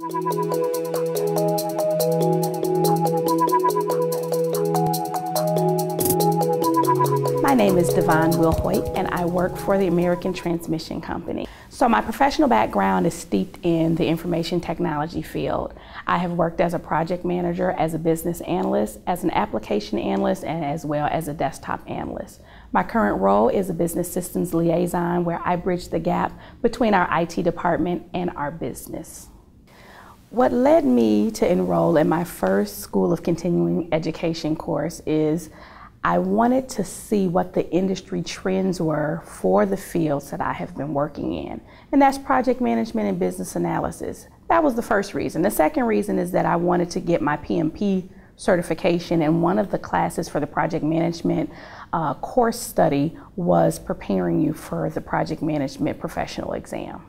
My name is Devonne Wilhoit, and I work for the American Transmission Company. So my professional background is steeped in the information technology field. I have worked as a project manager, as a business analyst, as an application analyst, and as well as a desktop analyst. My current role is a business systems liaison where I bridge the gap between our IT department and our business. What led me to enroll in my first School of Continuing Education course is I wanted to see what the industry trends were for the fields that I have been working in, and that's project management and business analysis. That was the first reason. The second reason is that I wanted to get my PMP certification, and one of the classes for the project management uh, course study was preparing you for the project management professional exam.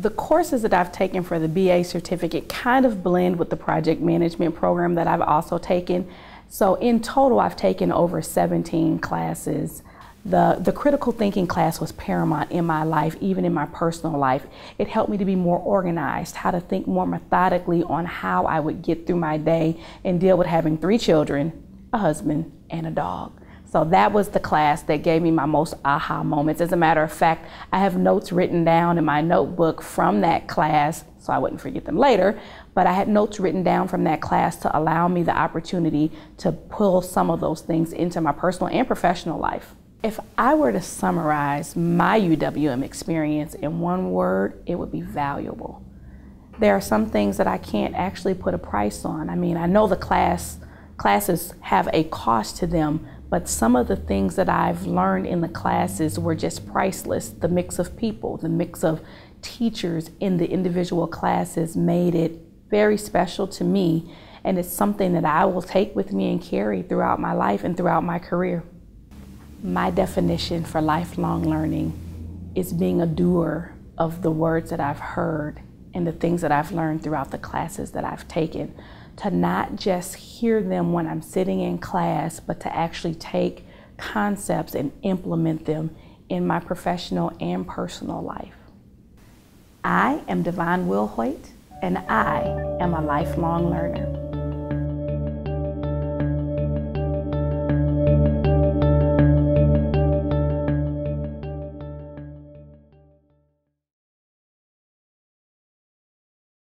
The courses that I've taken for the BA certificate kind of blend with the project management program that I've also taken. So in total, I've taken over 17 classes. The, the critical thinking class was paramount in my life, even in my personal life. It helped me to be more organized, how to think more methodically on how I would get through my day and deal with having three children, a husband, and a dog. So that was the class that gave me my most aha moments. As a matter of fact, I have notes written down in my notebook from that class so I wouldn't forget them later. But I had notes written down from that class to allow me the opportunity to pull some of those things into my personal and professional life. If I were to summarize my UWM experience in one word, it would be valuable. There are some things that I can't actually put a price on. I mean, I know the class classes have a cost to them, but some of the things that I've learned in the classes were just priceless. The mix of people, the mix of teachers in the individual classes made it very special to me. And it's something that I will take with me and carry throughout my life and throughout my career. My definition for lifelong learning is being a doer of the words that I've heard and the things that I've learned throughout the classes that I've taken to not just hear them when I'm sitting in class, but to actually take concepts and implement them in my professional and personal life. I am Devonne Wilhoit, and I am a lifelong learner.